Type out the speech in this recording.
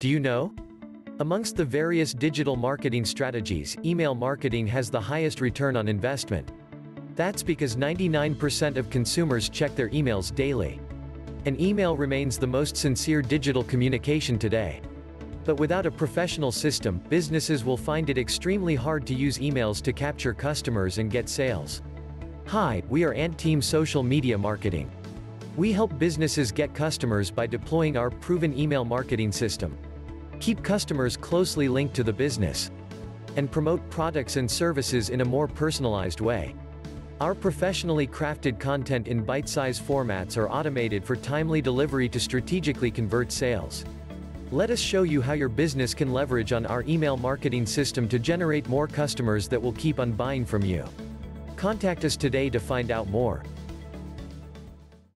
Do you know? Amongst the various digital marketing strategies, email marketing has the highest return on investment. That's because 99% of consumers check their emails daily. And email remains the most sincere digital communication today. But without a professional system, businesses will find it extremely hard to use emails to capture customers and get sales. Hi, we are Ant Team Social Media Marketing. We help businesses get customers by deploying our proven email marketing system. Keep customers closely linked to the business. And promote products and services in a more personalized way. Our professionally crafted content in bite-sized formats are automated for timely delivery to strategically convert sales. Let us show you how your business can leverage on our email marketing system to generate more customers that will keep on buying from you. Contact us today to find out more.